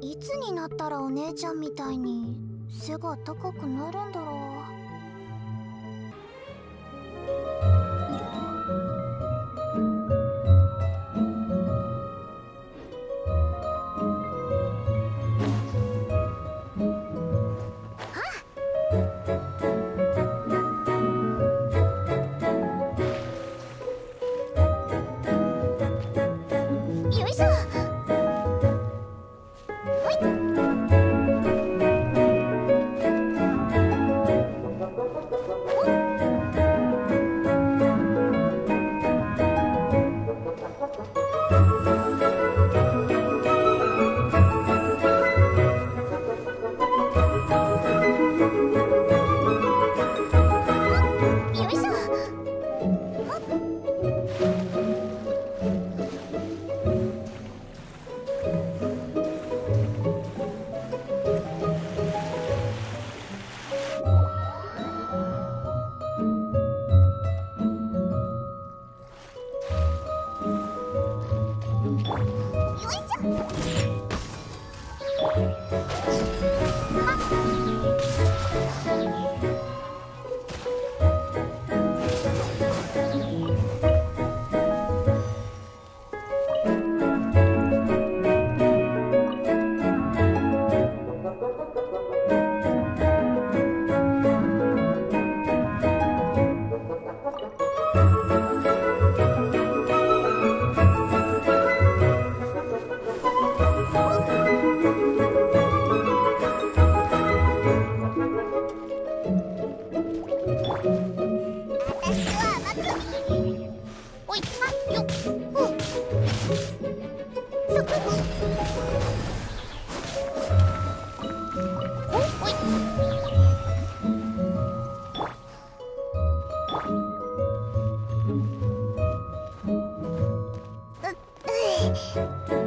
いつになったらお姉ちゃんみたいに背が高くなるんだろう。Hey!